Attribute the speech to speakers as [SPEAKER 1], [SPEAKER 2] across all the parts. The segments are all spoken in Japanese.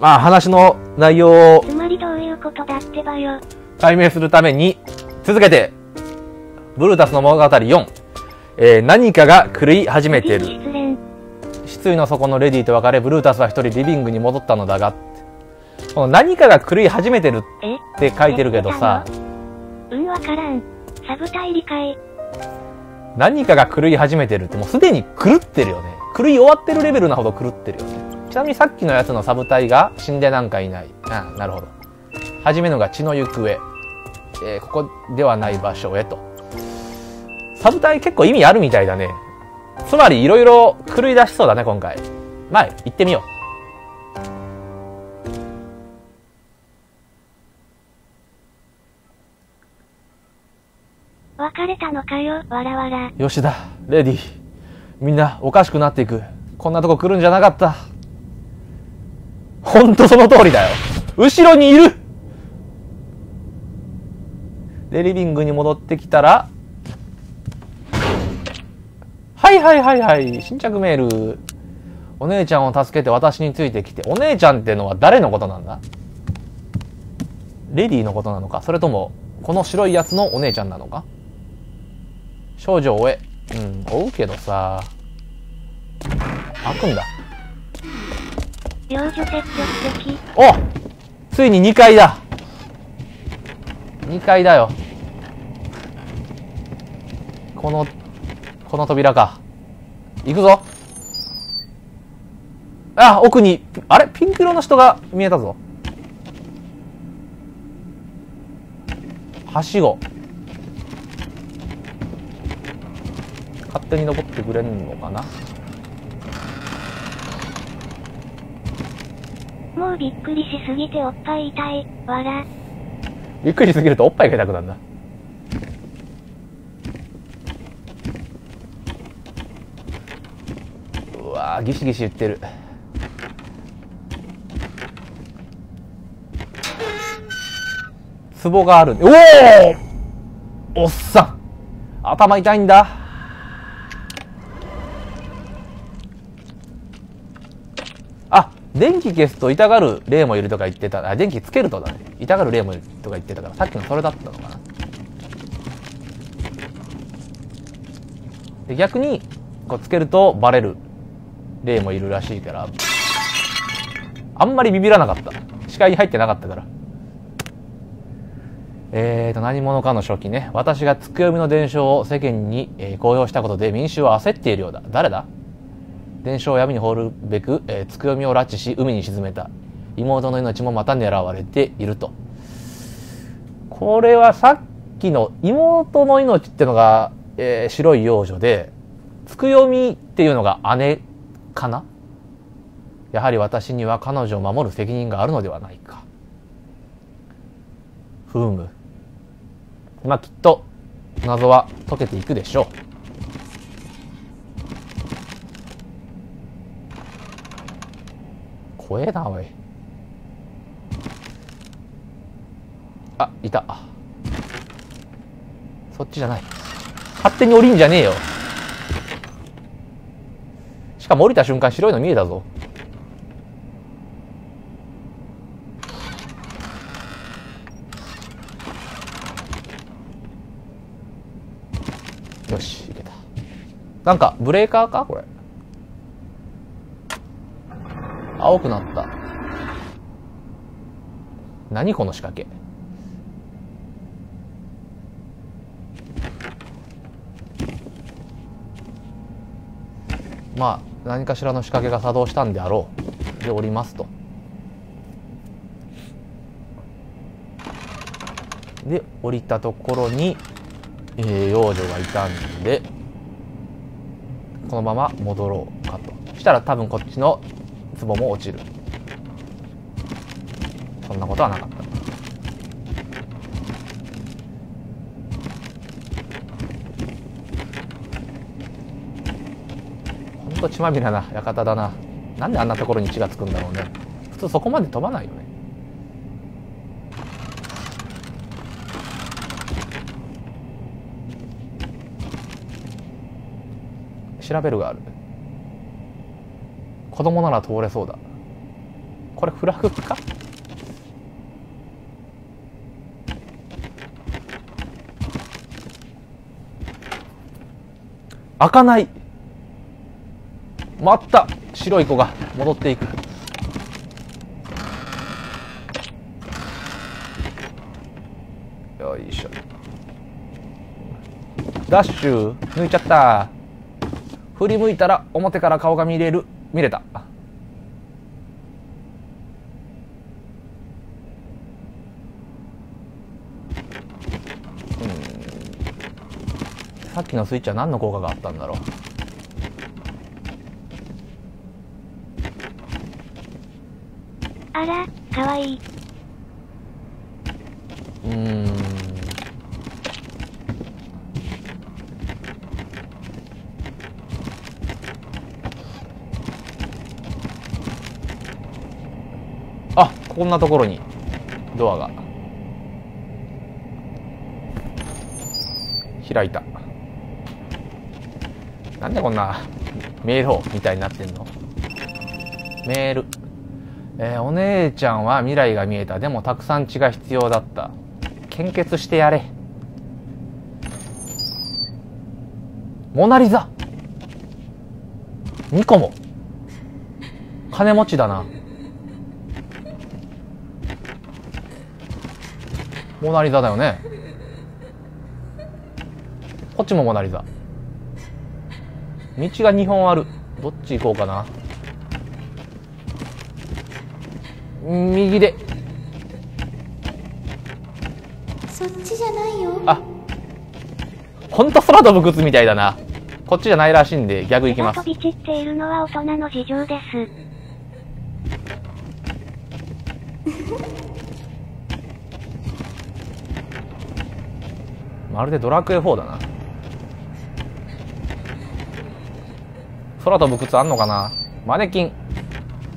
[SPEAKER 1] まあ話の内容を
[SPEAKER 2] つまりどういうことだってばよ。
[SPEAKER 1] 解明するために、続けて、ブルータスの物語4、えー何かが狂い始めてる。
[SPEAKER 2] 失
[SPEAKER 1] 意の底のレディと別れ、ブルータスは一人リビングに戻ったのだが、この何かが狂い始めてる
[SPEAKER 2] え？
[SPEAKER 1] って書いてるけどさ、
[SPEAKER 2] うん、わからん。サブタイ理解。
[SPEAKER 1] 何かが狂い始めてるってもうすでに狂ってるよね。狂い終わってるレベルなほど狂ってるよね。ちなみにさっきのやつのサブ隊が死んでなんかいない。ああなるほど。初めのが血の行方。えーここではない場所へと。サブ隊結構意味あるみたいだね。つまりいろいろ狂い出しそうだね、今回。まあ、行ってみよ
[SPEAKER 2] 別れたのかよ、わらわら。
[SPEAKER 1] う。吉田、レディ。みんなおかしくなっていく。こんなとこ来るんじゃなかった。ほんとその通りだよ。後ろにいるで、リビングに戻ってきたら、はいはいはいはい、新着メール。お姉ちゃんを助けて私についてきて。お姉ちゃんってのは誰のことなんだ？レディーのことなのか？それとも、この白いやつのお姉ちゃんなのか？少女を追え。うん、追うけどさ。開くんだ。
[SPEAKER 2] 幼女積極的。
[SPEAKER 1] おついに2階だ。2階だよ。このこの扉か。行くぞ。あ奥にあれ？ピンク色の人が見えたぞ。はしご。勝手に登ってくれんのかな？
[SPEAKER 2] もうびっくりしすぎておっぱい痛い。わら。
[SPEAKER 1] ゆっくりしすぎるとおっぱいが痛くなるんだうわギシギシ言ってる。ツボがある。おおおっさん。頭痛いんだあ電気消すと痛がる霊もいるとか言ってた。あ電気つけるとだね。痛がる霊もいるとか言ってたからさっきのそれだったのかな。で逆にこうつけるとバレる霊もいるらしいからあんまりビビらなかった。視界に入ってなかったから。えーと何者かの初期ね。私がつくよみの伝承を世間に、えー公表したことで民衆は焦っているようだ。誰だ？伝承を闇に放るべく、えー、つくよみを拉致し海に沈めた。妹の命もまた狙われていると。これはさっきの妹の命ってのが、えー白い幼女でつくよみっていうのが姉かな？やはり私には彼女を守る責任があるのではないか。ふむまあきっと謎は解けていくでしょう。怖えなおい。あいた。そっちじゃない。勝手に降りんじゃねえよ。しかも降りた瞬間白いの見えたぞ。よしいけた。なんかブレーカーか？これ。青くなった。何この仕掛け？まあ何かしらの仕掛けが作動したんであろう。で降りますと。で降りたところに、えー幼女がいたんでこのまま戻ろうかと。したら多分こっちの壺も落ちる。そんなことはなかった。ほんと血まみれな館だな。なんであんなところに血がつくんだろうね。普通そこまで飛ばないよね。調べるがある。子供なら通れそうだ。これフラグか？開かない。まった。白い子が戻っていく。よいしょ。ダッシュ。抜いちゃった。振り向いたら表から顔が見れる。見れた。さっきのスイッチは何の効果があったんだろう。
[SPEAKER 2] あら、かわいい。
[SPEAKER 1] うーんあこんなところにドアが。開いた。なんでこんな迷路みたいになってんの？メール。えーお姉ちゃんは未来が見えた。でもたくさん血が必要だった。献血してやれ。モナリザ。2個も金持ちだな。モナリザだよね。こっちもモナリザ。道が2本ある。どっち行こうかな。右で。
[SPEAKER 3] そっちじゃないよ。
[SPEAKER 1] あ。ほんと空飛ぶ靴みたいだな。こっちじゃないらしいんで逆行きます。
[SPEAKER 2] 飛び散っているのは大人の事情です。
[SPEAKER 1] まるでドラクエ4だな。空飛ぶ靴あんのかな？マネキン。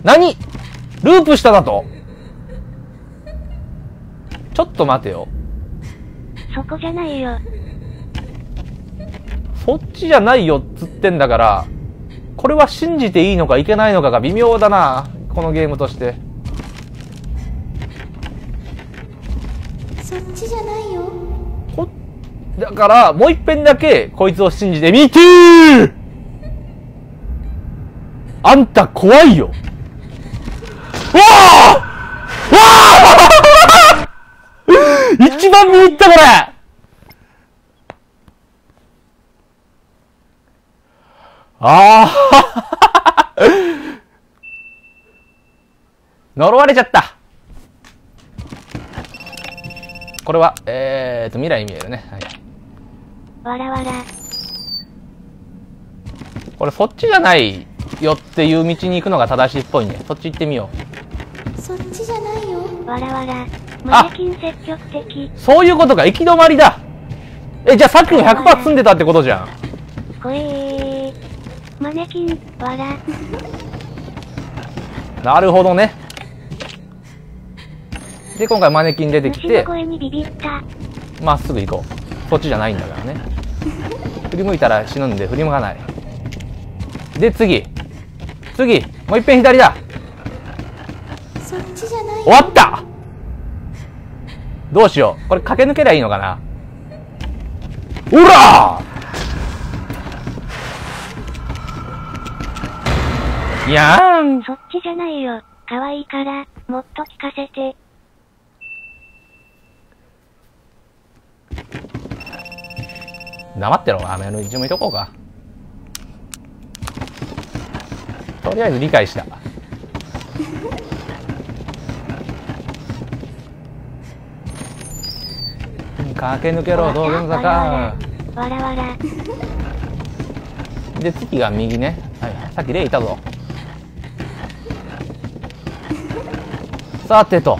[SPEAKER 1] 何？ループしただと。ちょっと待てよ。
[SPEAKER 2] そこじゃないよ。
[SPEAKER 1] そっちじゃないよっつってんだからこれは信じていいのかいけないのかが微妙だなこのゲームとしてからもう一遍だけこいつを信じてみてーあんた怖いよ。わあ！わあ！一番見入ったこれ。ああ 呪われちゃった。これは、えーと、未来見えるね。はい。
[SPEAKER 2] わらわら。
[SPEAKER 1] これそっちじゃないよっていう道に行くのが正しいっぽいね。そっち行ってみよ
[SPEAKER 3] そっちじゃないよ
[SPEAKER 2] わらわら。マネキン積極的。
[SPEAKER 1] う。そういうことか、行き止まりだえ、じゃあさっきの100発積んでたってことじゃん。
[SPEAKER 2] ほえー。マネキン、わら。
[SPEAKER 1] なるほどね。で、今回マネキン出てきて、
[SPEAKER 2] 声にビビった。
[SPEAKER 1] まっすぐ行こう。そっちじゃないんだからね。振り向いたら死ぬんで振り向かない。で、次。次。もう一遍左だ。
[SPEAKER 3] そっちじゃない
[SPEAKER 1] 終わったどうしよう。これ駆け抜けりゃいいのかなほらいやーん。
[SPEAKER 2] そっちじゃないよ。可愛いから、もっと聞かせて。
[SPEAKER 1] 黙ってろ。あの一応見とこうか。とりあえず理解した。駆け抜けろ、道玄坂。
[SPEAKER 2] わらわら。
[SPEAKER 1] で、次が右ね。はい。さっきレイいたぞ。さてと。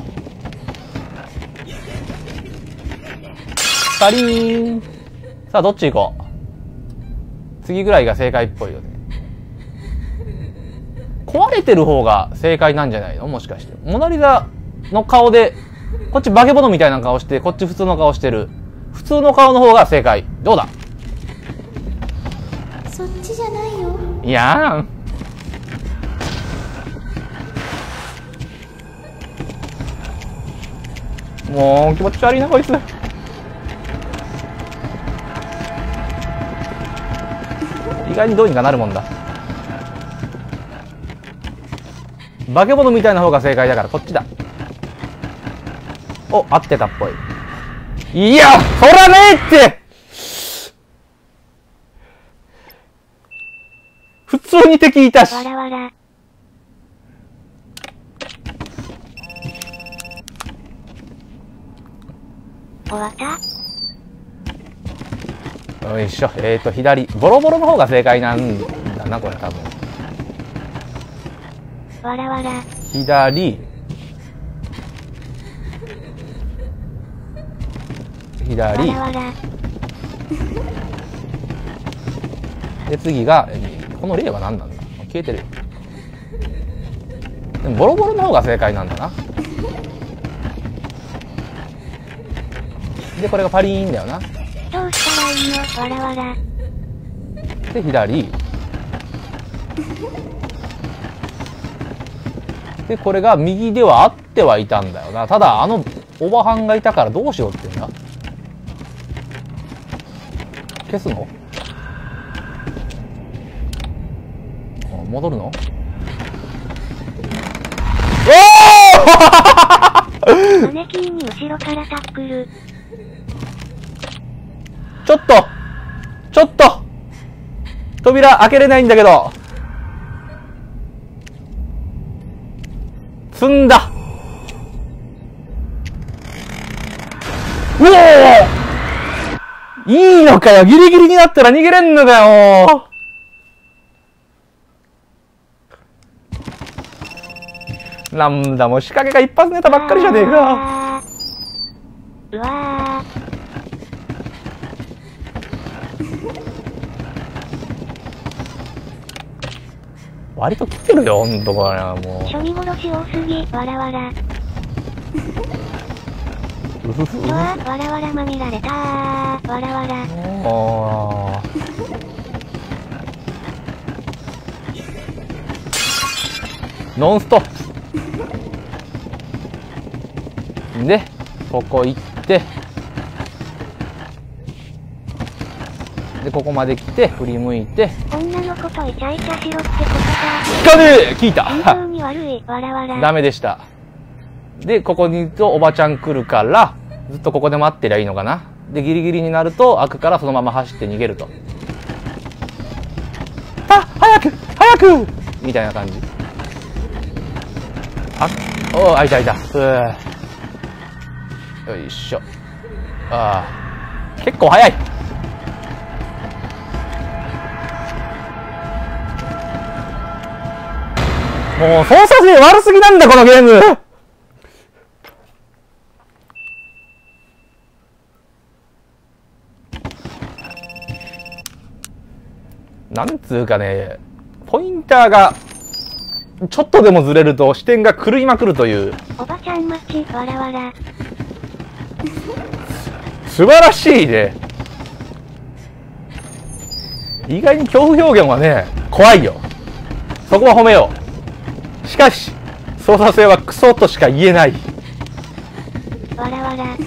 [SPEAKER 1] パリーン。さあ、どっち行こう？次ぐらいが正解っぽいよね。壊れてる方が正解なんじゃないの？もしかして。モナリザの顔で、こっち化け物みたいな顔して、こっち普通の顔してる。普通の顔の方が正解。どうだ？
[SPEAKER 3] そっちじゃないよ
[SPEAKER 1] いやーん。もう気持ち悪いなこいつ意外にどうにかなるもんだ。化け物みたいな方が正解だからこっちだ。お合ってたっぽい。いやそらねえって！普通に敵いたし。
[SPEAKER 2] わらわら。終わった？
[SPEAKER 1] よいしょ。えーと左。ボロボロの方が正解なんだなこれ多分。
[SPEAKER 2] わらわら。
[SPEAKER 1] 左。左
[SPEAKER 2] わらわら。
[SPEAKER 1] で次がえーこの例は何なんだ？消えてるよ。でもボロボロの方が正解なんだな。でこれがパリーンだよな
[SPEAKER 2] たらいいのわらわら。
[SPEAKER 1] で左。でこれが右ではあってはいたんだよな。ただあのオバハンがいたからどうしようってんだ消すの？あ戻るの？お
[SPEAKER 2] マネキンに後ろからタックル。
[SPEAKER 1] ちょっと。ちょっと。扉開けれないんだけど。積んだ。うおいいのかよ。ギリギリになったら逃げれんのかよ。なんだもう仕掛けが一発ネタばっかりじゃねえか。
[SPEAKER 2] か。うわ
[SPEAKER 1] 割と来てるよ、ほんとこれはも
[SPEAKER 2] ー。初見殺し多すぎ。わらわら。
[SPEAKER 1] う。うふふ
[SPEAKER 2] うわわらわらまみられたー。わらわら。
[SPEAKER 1] あーノンストップでここ行ってでここまで来て振り向いて
[SPEAKER 2] 女の子とイチャイチャしろってことか。
[SPEAKER 1] 聞かねえ聞いた。
[SPEAKER 2] 本当に悪い。わらわら。
[SPEAKER 1] ダメでした。でここにとおばちゃん来るからずっとここで待ってりゃいいのかな。でギリギリになると開くからそのまま走って逃げると。あ早く早く！みたいな感じ。あおお開いた開いた。ふうよいしょ。ああ結構早いもう操作性悪すぎなんだこのゲームなんつうかね、ポインターが、ちょっとでもずれると視点が狂いまくるという、
[SPEAKER 2] おばちゃん待ち。わらわら。
[SPEAKER 1] 素晴らしいね。意外に恐怖表現はね、怖いよ。そこは褒めよう。しかし、操作性はクソとしか言えない。
[SPEAKER 2] わらわら。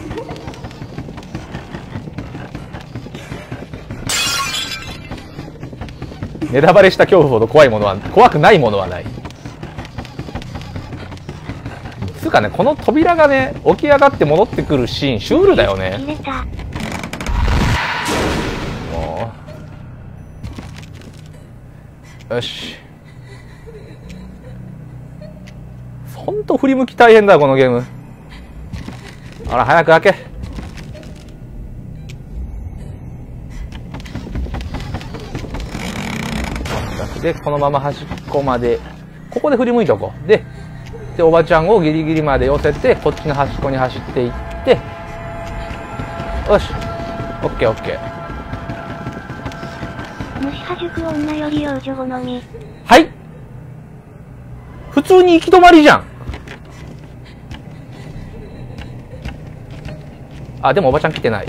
[SPEAKER 1] ネタバレした恐怖ほど怖いものは、怖くないものはない。つうかね、この扉がね、起き上がって戻ってくるシーン、シュールだよね。よしほんと振り向き大変だこのゲーム。あら早く開け。でこのまま端っこまで。ここで振り向いておこう。ででおばちゃんをギリギリまで寄せてこっちの端っこに走っていって。よし。オッケーオッケー。
[SPEAKER 2] 虫はじく女より幼女好み。
[SPEAKER 1] はい。普通に行き止まりじゃんあでもおばちゃん来てない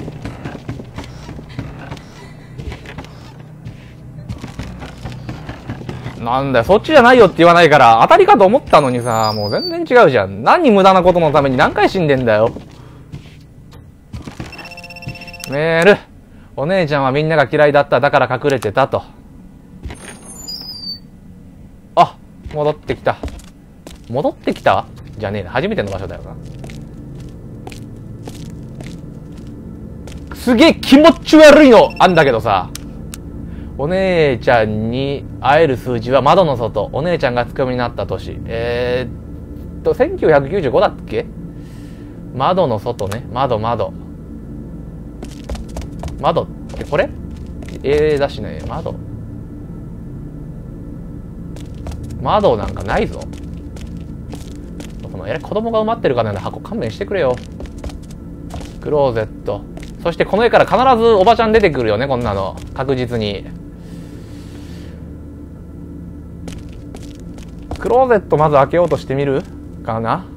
[SPEAKER 1] なんだよそっちじゃないよって言わないから当たりかと思ったのにさもう全然違うじゃん何無駄なことのために何回死んでんだよメール。お姉ちゃんはみんなが嫌いだった。だから隠れてたと。あ、戻ってきた。戻ってきた？じゃねえな。初めての場所だよな。すげえ気持ち悪いのあんだけどさ。お姉ちゃんに会える数字は窓の外。お姉ちゃんがつかみになった年。えー、っと、1995だっけ？窓の外ね。窓、窓。窓ってこれ？ええだしね。窓。窓なんかないぞ。このえらい子供が埋まってるかのような箱勘弁してくれよ。クローゼット。そしてこの絵から必ずおばちゃん出てくるよね、こんなの。確実に。クローゼットまず開けようとしてみるかな？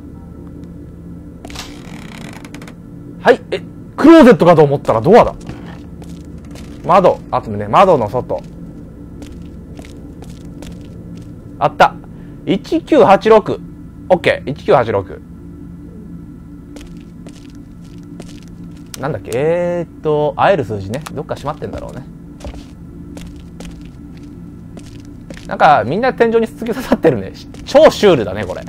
[SPEAKER 1] はい、え、クローゼットかと思ったらドアだ。窓、あとね、窓の外。あった。1986。OK。1986。なんだっけ？えーっと、会える数字ね。どっか閉まってんだろうね。なんか、みんな天井に突き刺さってるね。超シュールだね、これ。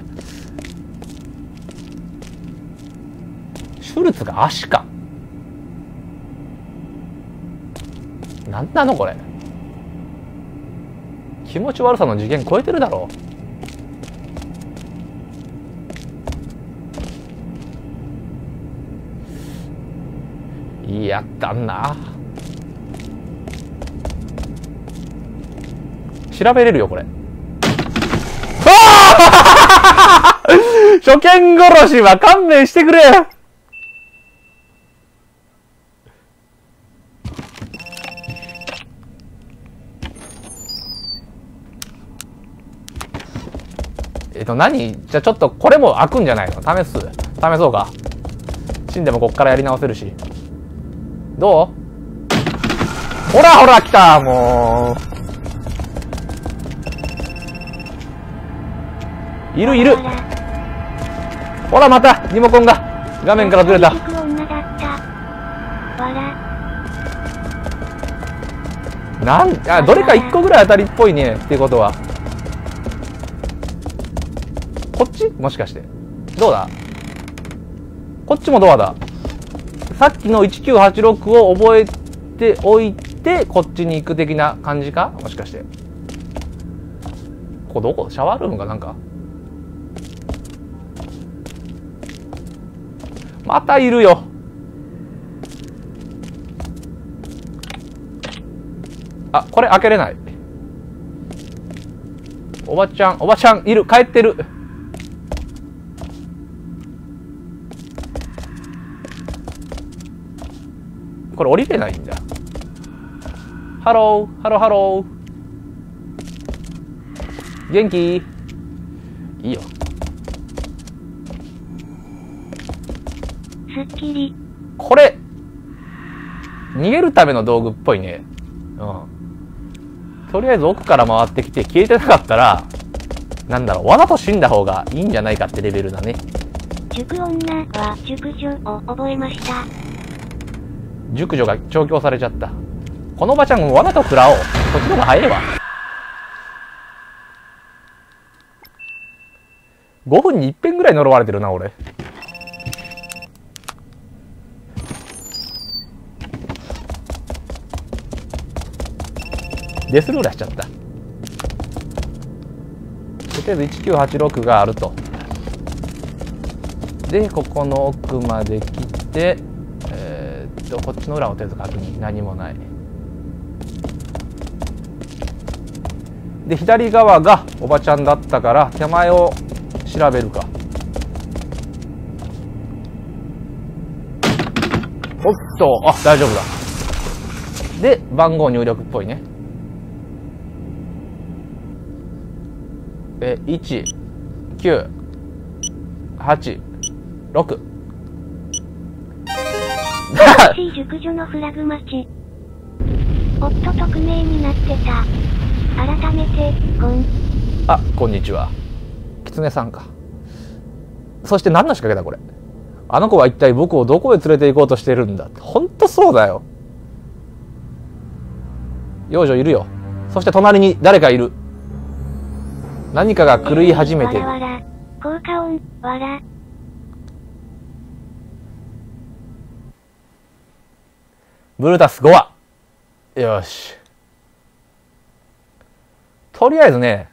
[SPEAKER 1] シュルツが足か。なんなのこれ。気持ち悪さの次元超えてるだろいやったな。調べれるよこれ。あー！初見殺しは勘弁してくれ。えっと何？じゃあちょっとこれも開くんじゃないの？試す？試そうか。死んでもこっからやり直せるし。どう？ほらほら来たもう。いるいる。ほらまたリモコンが。画面からずれた。なんあどれか1個ぐらい当たりっぽいねっていうことは。こっち？もしかして。どうだ？こっちもドアだ。さっきの1986を覚えておいてこっちに行く的な感じか？もしかして。ここどこ？シャワールームかなんか？またいるよ。あ、これ開けれない。おばちゃん、おばちゃんいる、帰ってる。これ降りれないんだ。ハロー、ハロー、ハロー。元気？いいよ。
[SPEAKER 2] すっきり。
[SPEAKER 1] これ、逃げるための道具っぽいね。うん。とりあえず奥から回ってきて消えてなかったら、なんだろう、わざと死んだ方がいいんじゃないかってレベルだね。
[SPEAKER 2] 塾女は熟女を覚えました。
[SPEAKER 1] 熟女が調教されちゃった。このおばちゃんわざと食らおう。こっちの方が早いわ。5分に1遍ぐらい呪われてるな、俺。デスルーラしちゃった。とりあえず1986があると。で、ここの奥まで来て、こっちの裏をとりあえず確認。何もない。で、左側がおばちゃんだったから、手前を調べるか。おっと、あ、大丈夫だ。で、番号入力っぽいね。え、1、9、8、6。
[SPEAKER 2] 新しい熟女のフラグ待ち。夫匿名になってた。改めて、こん。
[SPEAKER 1] あ、こんにちは。キツネさんか。そして何の仕掛けだこれ。あの子は一体僕をどこへ連れて行こうとしてるんだ。ほんとそうだよ。幼女いるよ。そして隣に誰かいる。何かが狂い始めてる。
[SPEAKER 2] わらわら。効果音、わら。
[SPEAKER 1] ブルータス5話。よし。とりあえずね、